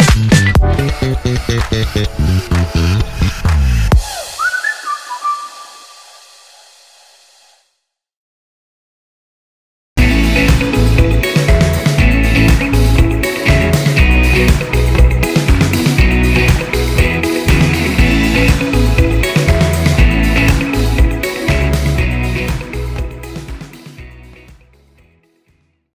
Mm-hmm.